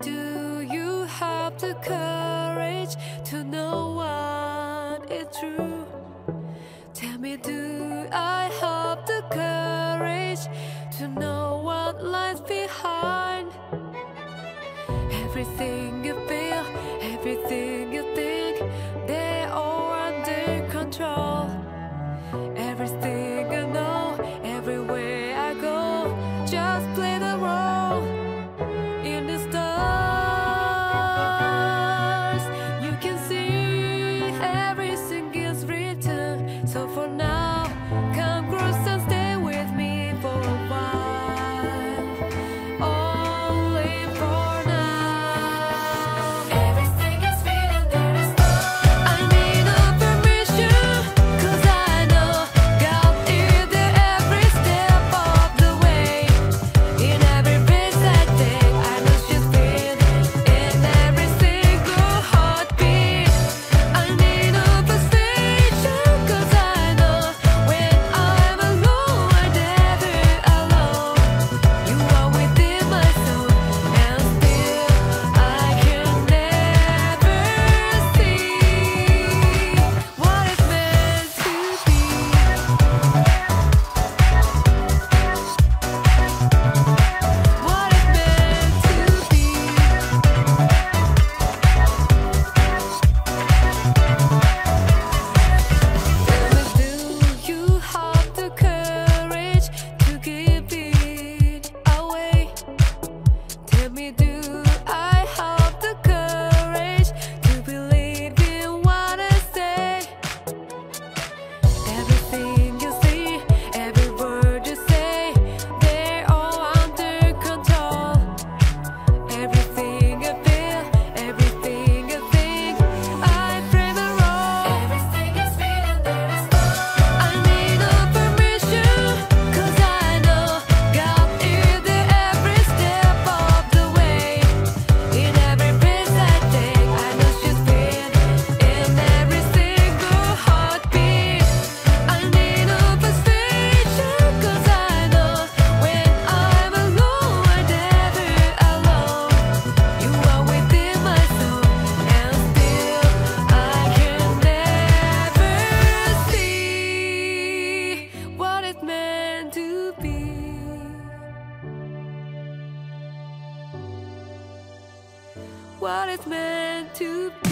Do you have the courage to know what is true? Tell me, do I have the courage to know what lies behind? Everything you feel, everything you think. to be.